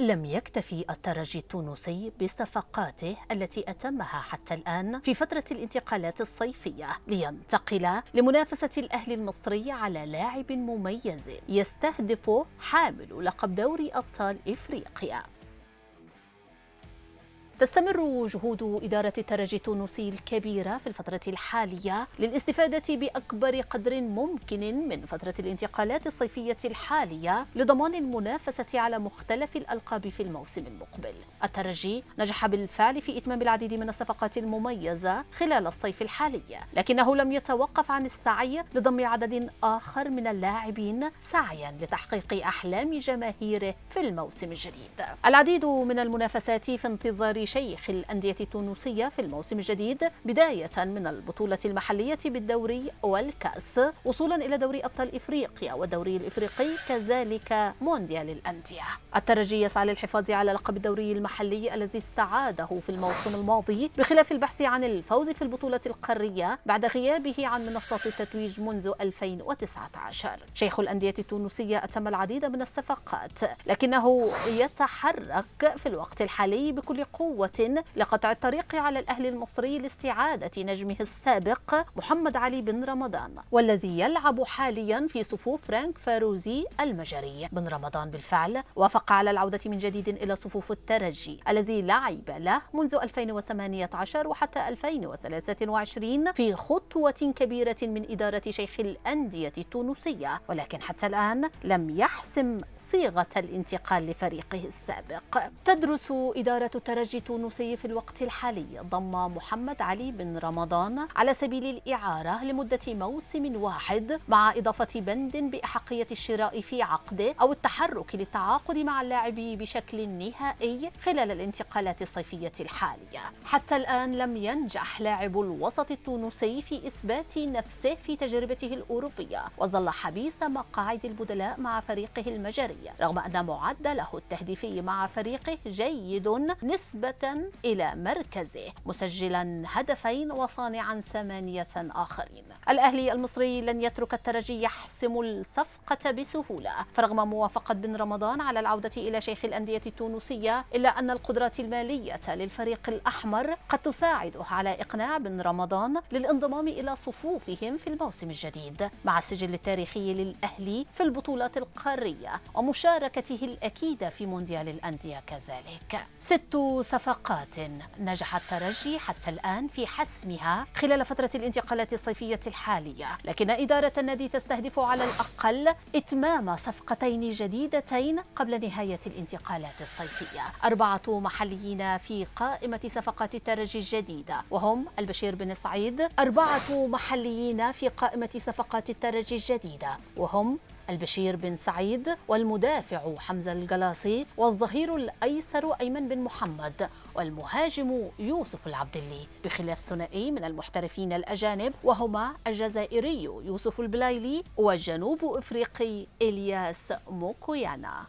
لم يكتفي الترجي التونسي بصفقاته التي أتمها حتى الآن في فترة الانتقالات الصيفية لينتقل لمنافسة الأهلي المصري على لاعب مميز يستهدف حامل لقب دوري أبطال إفريقيا. تستمر جهود إدارة الترجي التونسي الكبيرة في الفترة الحالية للاستفادة بأكبر قدر ممكن من فترة الانتقالات الصيفية الحالية لضمان المنافسة على مختلف الألقاب في الموسم المقبل. الترجي نجح بالفعل في إتمام العديد من الصفقات المميزة خلال الصيف الحالي، لكنه لم يتوقف عن السعي لضم عدد آخر من اللاعبين سعيا لتحقيق أحلام جماهيره في الموسم الجديد. العديد من المنافسات في انتظار شيخ الأندية التونسية في الموسم الجديد بداية من البطولة المحلية بالدوري والكأس وصولا إلى دوري أبطال إفريقيا والدوري الإفريقي كذلك مونديال الأندية. الترجي يسعى للحفاظ على لقب الدوري المحلي الذي استعاده في الموسم الماضي بخلاف البحث عن الفوز في البطولة القارية بعد غيابه عن منصات التتويج منذ 2019 شيخ الأندية التونسية أتم العديد من الصفقات لكنه يتحرك في الوقت الحالي بكل قوة. قوة لقطع الطريق على الأهلي المصري لاستعادة نجمه السابق محمد علي بن رمضان والذي يلعب حاليا في صفوف فرانك فاروزي المجري. بن رمضان بالفعل وافق على العودة من جديد إلى صفوف الترجي الذي لعب له منذ 2018 وحتى 2023 في خطوة كبيرة من إدارة شيخ الأندية التونسية. ولكن حتى الآن لم يحسم صيغة الانتقال لفريقه السابق. تدرس إدارة الترجي التونسي في الوقت الحالي. ضم محمد علي بن رمضان على سبيل الإعارة لمدة موسم واحد مع إضافة بند بأحقية الشراء في عقده أو التحرك للتعاقد مع اللاعب بشكل نهائي خلال الانتقالات الصيفية الحالية. حتى الآن لم ينجح لاعب الوسط التونسي في إثبات نفسه في تجربته الأوروبية. وظل حبيس مقاعد البدلاء مع فريقه المجري. رغم أن معدله التهديفي مع فريقه جيد نسبة إلى مركزه مسجلا هدفين وصانعا ثمانية آخرين. الأهلي المصري لن يترك الترجي يحسم الصفقة بسهولة. فرغم موافقة بن رمضان على العودة إلى شيخ الأندية التونسية إلا أن القدرات المالية للفريق الأحمر قد تساعده على إقناع بن رمضان للانضمام إلى صفوفهم في الموسم الجديد. مع السجل التاريخي للأهلي في البطولات القارية ومشاركته الأكيدة في مونديال الأندية كذلك. ست صفقات نجح الترجي حتى الآن في حسمها خلال فترة الانتقالات الصيفية الحالية. لكن إدارة النادي تستهدف على الأقل إتمام صفقتين جديدتين قبل نهاية الانتقالات الصيفية. أربعة محليين في قائمة صفقات الترجي الجديدة وهم البشير بن سعيد. أربعة محليين في قائمة صفقات الترجي الجديدة وهم البشير بن سعيد والمدافع حمزة القلاصي والظهير الأيسر أيمن بن محمد والمهاجم يوسف العبدلي بخلاف ثنائي من المحترفين الأجانب وهما الجزائري يوسف البلايلي والجنوب إفريقي إلياس موكويانا.